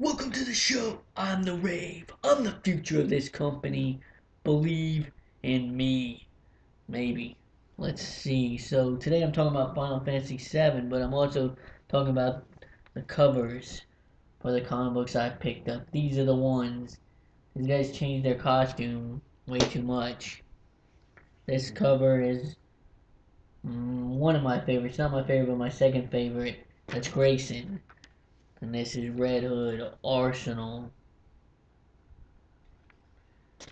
Welcome to the show. I'm the Rave. I'm the future of this company. Believe in me. Maybe. Let's see. So today I'm talking about Final Fantasy VII, but I'm also talking about the covers for the comic books I picked up. These are the ones. These guys changed their costume way too much. This cover is mm, one of my favorites. Not my favorite, but my second favorite. That's Grayson. And this is Red Hood Arsenal.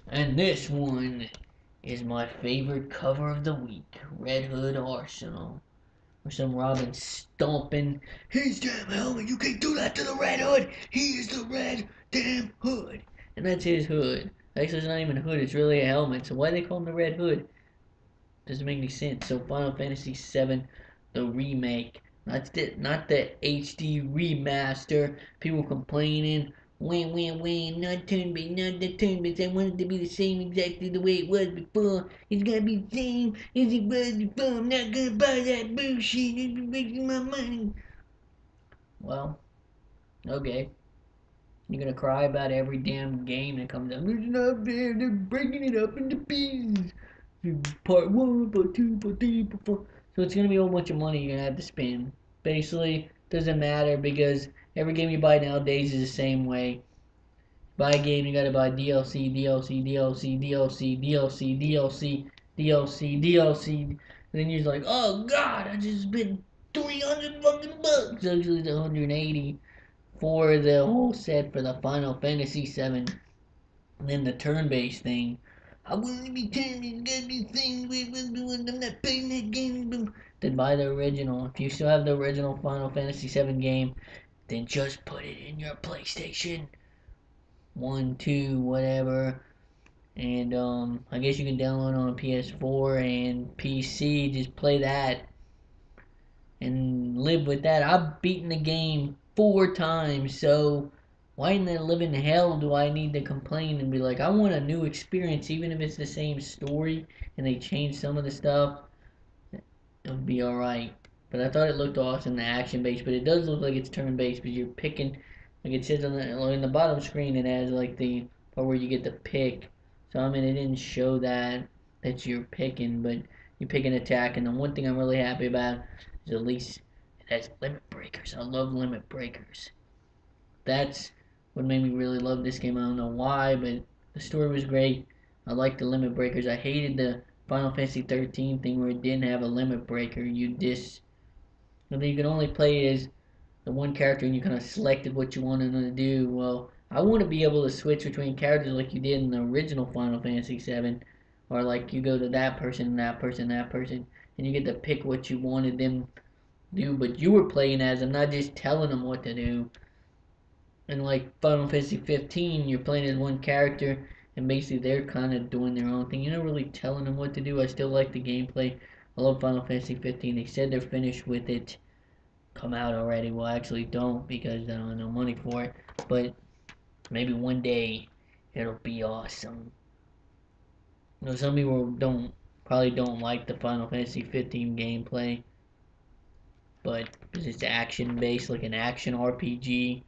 And this one is my favorite cover of the week. Red Hood Arsenal. With some Robin stomping his damn helmet. You can't do that to the Red Hood. He is the Red damn Hood. And that's his hood. Actually, it's not even a hood. It's really a helmet. So why they call him the Red Hood? Doesn't make any sense. So Final Fantasy VII, the remake not the not the HD remaster. People complaining. Wait, wait, wait, not turn based, not the turn based. I want it to be the same exactly the way it was before. It's gotta be the same as it was before. I'm not gonna buy that bullshit. It's wasting my money. Well, okay. You're gonna cry about every damn game that comes out. It's not fair. They're breaking it up into pieces. Part one, part two, part three, part four. So it's going to be a whole bunch of money you're going to have to spend. Basically, doesn't matter because every game you buy nowadays is the same way. Buy a game, you got to buy DLC, DLC, DLC, DLC, DLC, DLC, DLC, DLC. And then you're like, oh god, I just spent 300 fucking bucks. Actually, it's 180 for the whole set for the Final Fantasy 7. And then the turn-based thing I want be turning everything I'm not playing that game. Then buy the original. If you still have the original Final Fantasy VII game, then just put it in your PlayStation. One, two, whatever. And um, I guess you can download on PS4 and PC. Just play that and live with that. I've beaten the game four times, so why in the living hell do I need to complain and be like, I want a new experience, even if it's the same story and they change some of the stuff? It would be alright. But I thought it looked awesome, the action based, but it does look like it's turn based because you're picking, like it says on the, in the bottom screen, it has like the part where you get to pick. So I mean, it didn't show that that you're picking, but you pick an attack. And the one thing I'm really happy about is at least it has limit breakers. I love limit breakers. That's what made me really love this game. I don't know why, but the story was great. I liked the limit breakers. I hated the Final Fantasy 13 thing where it didn't have a limit breaker. You just, I mean, you could only play as the one character and you kind of selected what you wanted to do. Well, I want to be able to switch between characters like you did in the original Final Fantasy 7, or like you go to that person, that person, that person, and you get to pick what you wanted them to do. But you were playing as them, not just telling them what to do in like Final Fantasy 15, you're playing as one character, and basically they're kind of doing their own thing. You're not really telling them what to do. I still like the gameplay. I love Final Fantasy 15. They said they're finished with it. Come out already. Well, actually don't because I don't have no money for it. But maybe one day it'll be awesome. You know, some people don't probably don't like the Final Fantasy 15 gameplay, but it's action based, like an action RPG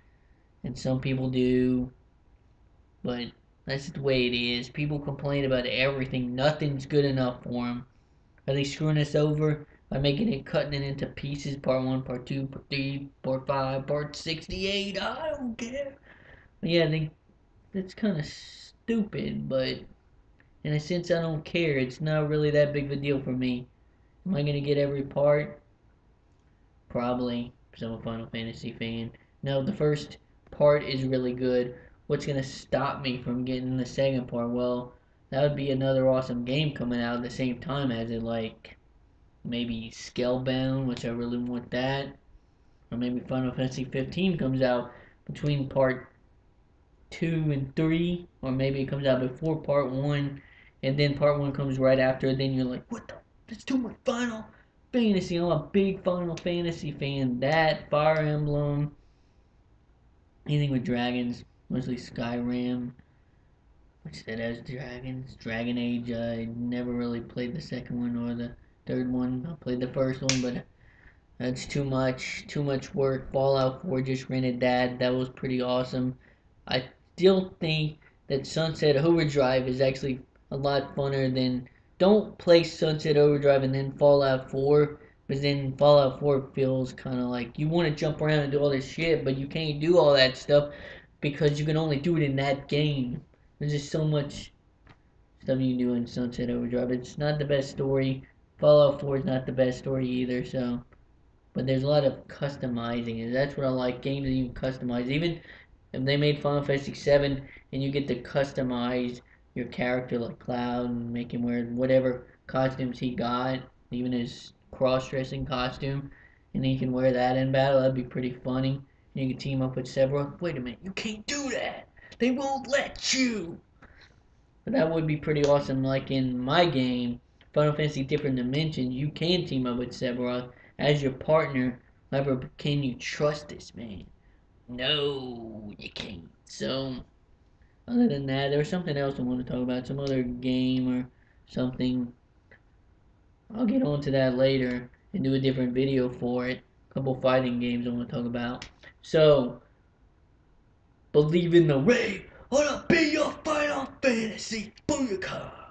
and some people do, but that's the way it is. People complain about everything. Nothing's good enough for them. Are they screwing us over by making it, cutting it into pieces? Part one, part two, part three, part five, part sixty-eight. I don't care. But yeah, they, that's kind of stupid. But in a sense, I don't care. It's not really that big of a deal for me. Am I gonna get every part? Probably, because I'm a Final Fantasy fan. No, the first part is really good. What's going to stop me from getting the second part? Well, that would be another awesome game coming out at the same time as it, like maybe Scalebound, which I really want that. Or maybe Final Fantasy 15 comes out between part 2 and 3. Or maybe it comes out before part 1 and then part 1 comes right after. Then you're like, what the? That's too much Final Fantasy. I'm a big Final Fantasy fan. That, Fire Emblem anything with dragons, mostly Skyrim, which has dragons. Dragon Age, I never really played the second one or the third one. I played the first one, but That's too much, too much work. Fallout 4 just rented that. That was pretty awesome. I still think that Sunset Overdrive is actually a lot funner than. Don't play Sunset Overdrive and then Fallout 4, because then Fallout 4 feels kind of like you want to jump around and do all this shit, but you can't do all that stuff because you can only do it in that game. There's just so much stuff you can do in Sunset Overdrive. It's not the best story. Fallout 4 is not the best story either, so. But there's a lot of customizing, and that's what I like. Games that you can customize. Even if they made Final Fantasy 7 and you get to customize your character like Cloud and make him wear whatever costumes he got, even his cross-dressing costume, and he can wear that in battle. That'd be pretty funny. You can team up with Sephiroth. Wait a minute, you can't do that. They won't let you. But that would be pretty awesome. Like in my game, Final Fantasy Different Dimensions, you can team up with Sephiroth as your partner. However, can you trust this man? No, you can't. So, other than that, there was something else I want to talk about. Some other game or something. I'll get on to that later and do a different video for it. A couple fighting games I want to talk about. So, believe in the way. Wanna be your Final Fantasy Booyaka!